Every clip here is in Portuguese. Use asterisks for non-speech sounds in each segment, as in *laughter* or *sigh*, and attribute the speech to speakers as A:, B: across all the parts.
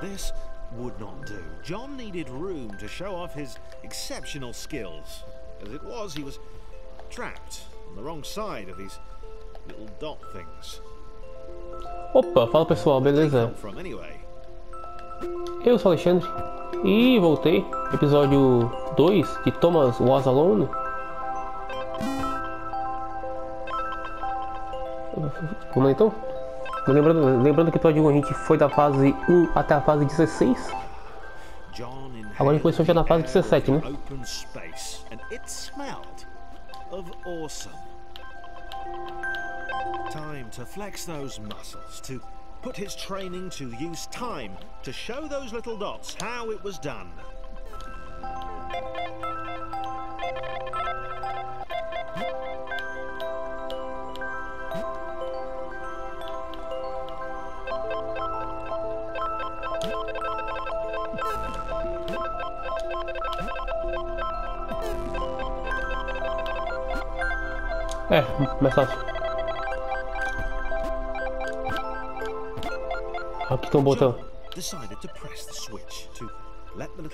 A: This would not do. John needed room to show off his exceptional skills. As it was, he was trapped on the wrong side of these little dot things.
B: Opa, fala pessoal, beleza?
A: Come from anyway.
B: Eu sou o Alexandre e voltei. Episódio 2 de Thomas Was Alone. Vamos lá então? Lembrando, lembrando que episódio 1 a gente foi da fase 1 até a fase 16.
A: John
B: Agora a gente começou já na fase
A: inhaled the air
B: 17, né?
A: Time to flex those muscles, to put his training to use. Time to show those little dots how it was done.
B: É, mais fácil. Aqui tem um botão.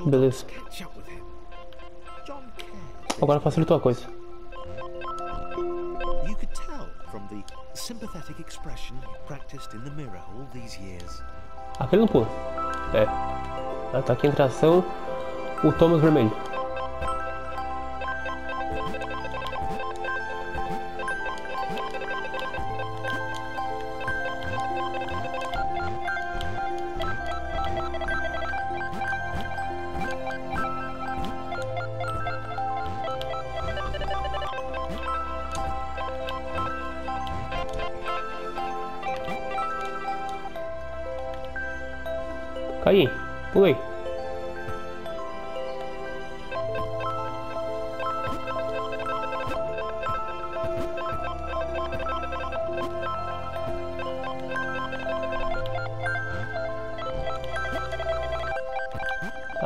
B: Beleza. Agora facilitou a coisa.
A: You could tell from the sympathetic expression he practiced in the mirror all these years.
B: Aquele não pula. É. Ataque entre ação. O Thomas vermelho.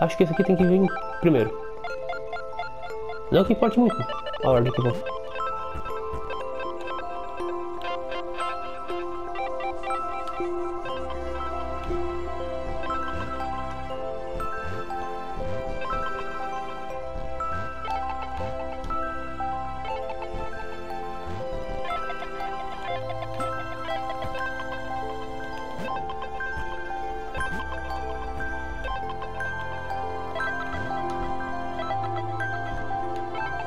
B: Acho que esse aqui tem que vir primeiro. Não que importe muito a ordem que vou.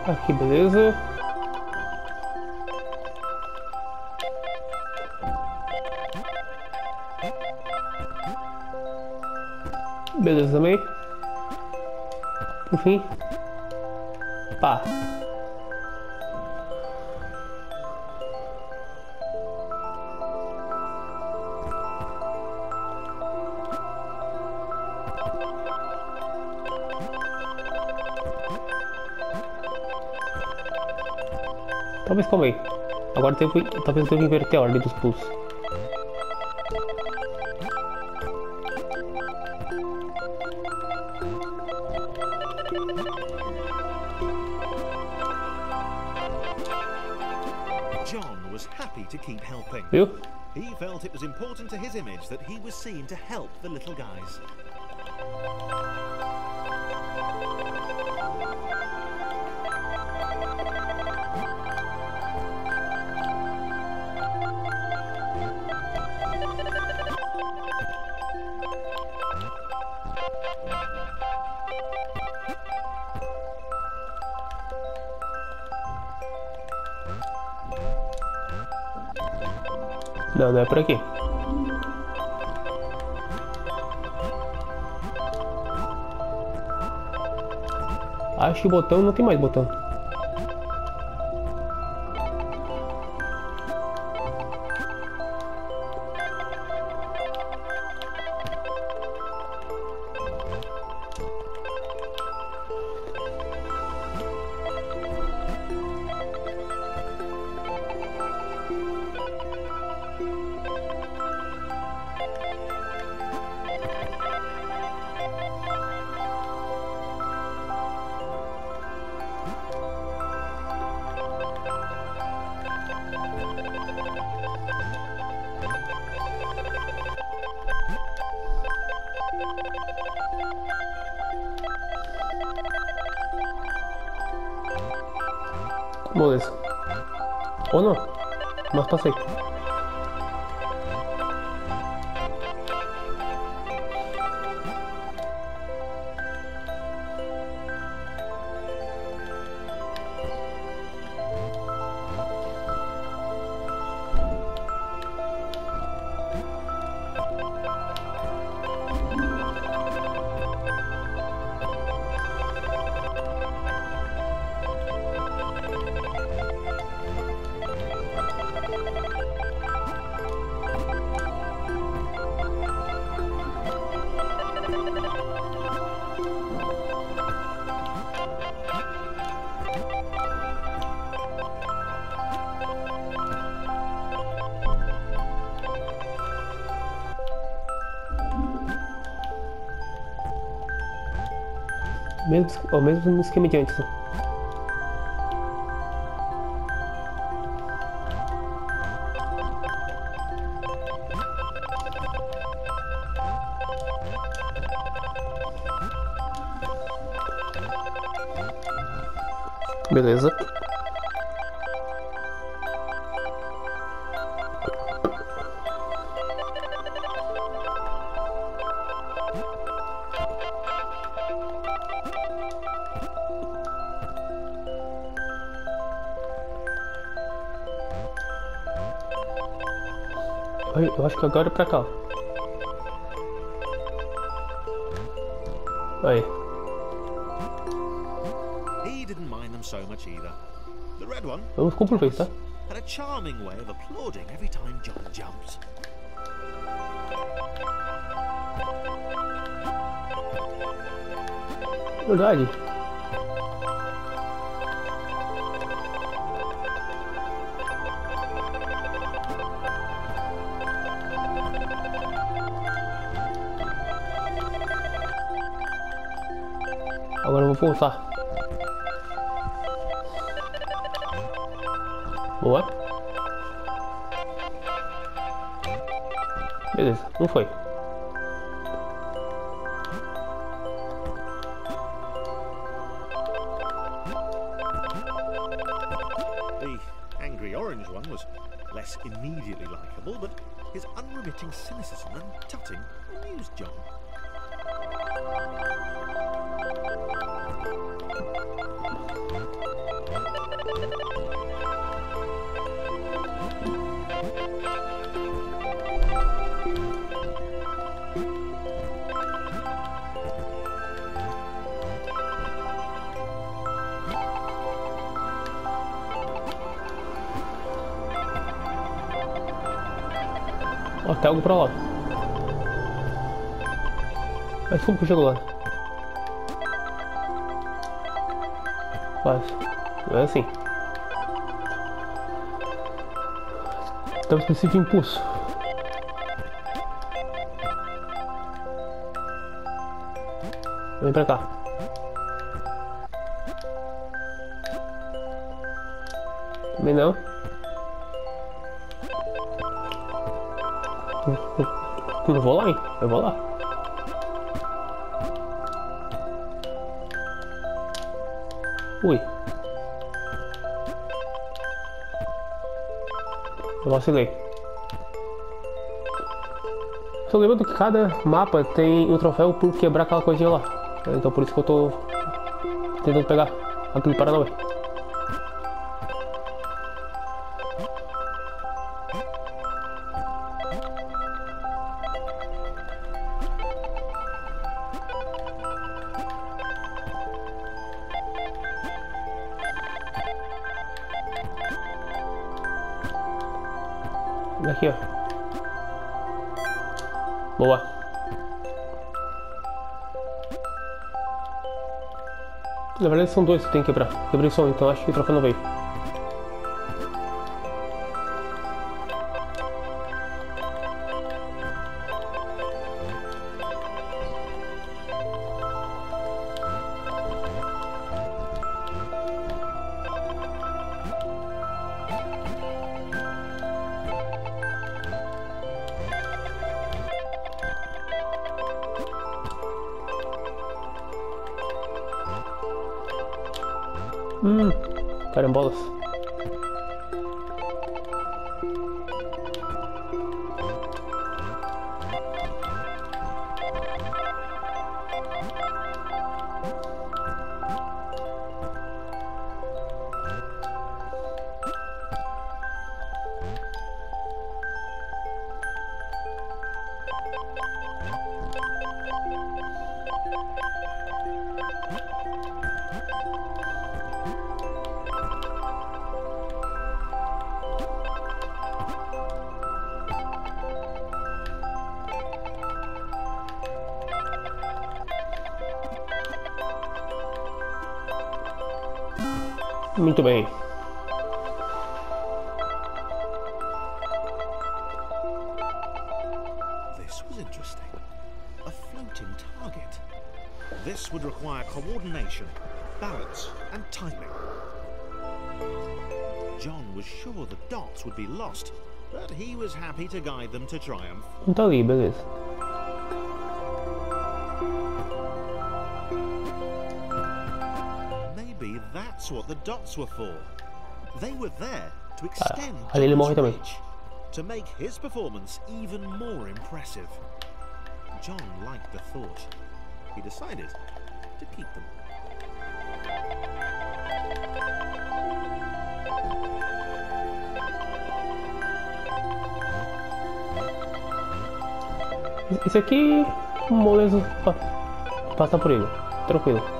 B: Aqui, beleza. Beleza também. Por fim. Pá. Talvez calma aí. Agora eu tenho que, talvez eu tenha que inverter a ordem dos pulos.
A: John was happy to keep helping.
B: Viu?
A: He felt it was important to his image that he was seen to help the little guys.
B: Não, não é por aqui. Acho que o botão não tem mais botão. Beleza. Ou não. Mas passei. Mesmo, o mesmo esquema de antes. né? Beleza. Eu acho que agora é pra cá. Aí. Vamos tá?
A: had a charming way of applauding every time John jumped.
B: Verdade. Agora eu vou voltar. Boa. Beleza, não foi.
A: The angry orange one was less immediately likable, but his unremitting cynicism and tutting amused John.
B: Ó, tem algo pra lá. Mas como que eu chego lá? Fácil. Não é assim. Estamos precisando de impulso. Vem pra cá. Também não. Não vou lá, hein? Eu vou lá. Ui. Eu vacilei. Só lembro que cada mapa tem um troféu por quebrar aquela coisinha lá. Então por isso que eu tô tentando pegar aquele Paranauê. Daqui, ó. Boa. Na verdade são dois que tem que quebrar. Quebrei só um, então acho que o troféu não veio. Hum, carambolas. Muito bem.
A: This was interesting. A floating target. This would require coordination, balance, and timing. John was sure the dots would be lost, but he was happy to guide them to triumph.
B: Tá ali, beleza.
A: That's what the dots were for. They were there to ah,
B: extend ele
A: John's reach, to make his performance even more impressive. John liked the thought. He decided to keep them.
B: Esse aqui, moleza, passa por ele, tranquilo.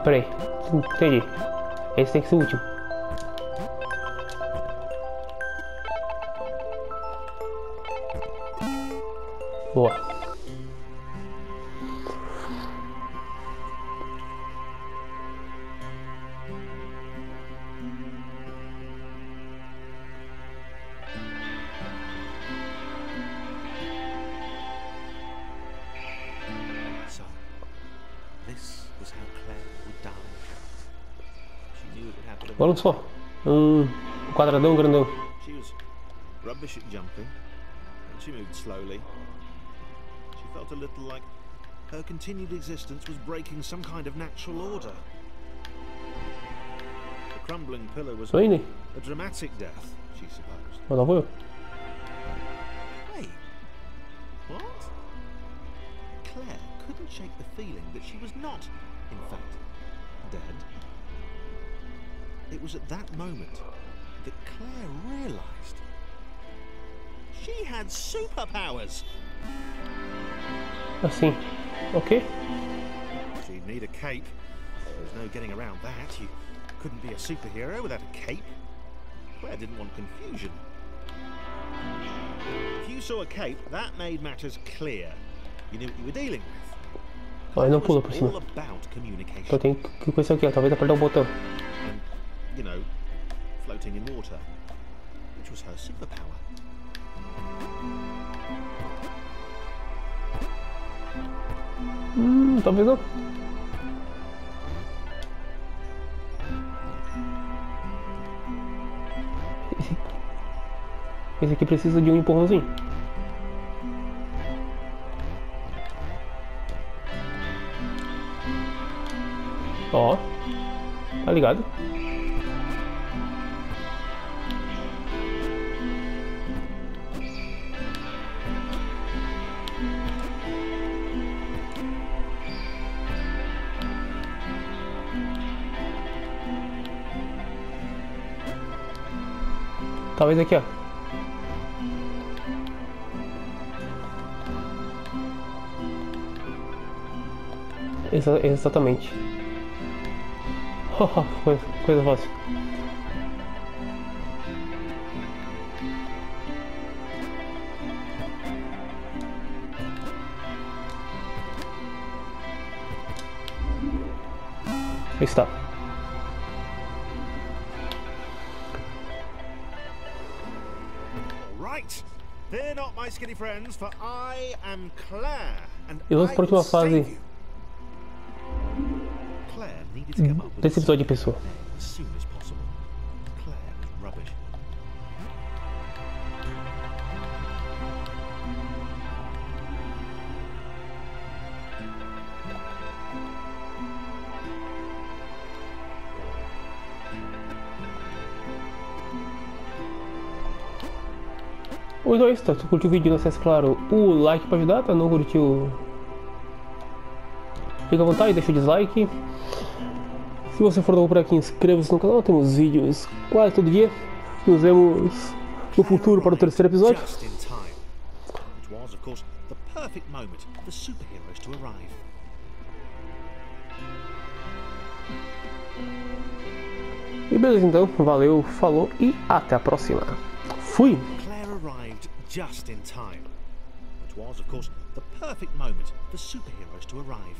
B: Ah, peraí, entendi. Esse tem que ser o último. Olha só. Um quadradão grandão.
A: She was rubbish at jumping, and she moved slowly. She felt a little like her continued existence was breaking some kind of natural order. The crumbling pillar was
B: Tô
A: a dramatic death, she supposed.
B: Vou.
A: Wait, what? Claire couldn't shake the feeling that she was not, in fact, dead. It was at that moment that Claire realized she had superpowers.
B: Assim. Ok.
A: She'd need a cape. There's no getting around that. You couldn't be a superhero without a cape. Claire didn't want confusion. If you saw a cape, that made matters clear. You knew what you were dealing with.
B: Ó, ele não pula por cima. Então tem que com isso aqui, ó. Talvez apertar o botão.
A: You know, floating in water, which was her superpower.
B: Hum, talvez. Esse, esse aqui precisa de um empurrãozinho. Ó. Tá ligado? Talvez aqui, ó. Exa exatamente. *laughs* coisa, coisa fácil. Está. E vamos
A: I
B: para a última fase
A: you. Claire needed
B: É isso, tá? Se curtiu o vídeo, não esquece, claro, o like pra ajudar, tá? Não curtiu... Fica à vontade, deixa o dislike. Se você for novo por aqui, inscreva-se no canal, temos vídeos quase todo dia. Nos vemos no futuro para o terceiro episódio. E beleza então, valeu, falou e até a próxima. Fui!
A: Just in time, It was, of course, the perfect moment for superheroes to arrive.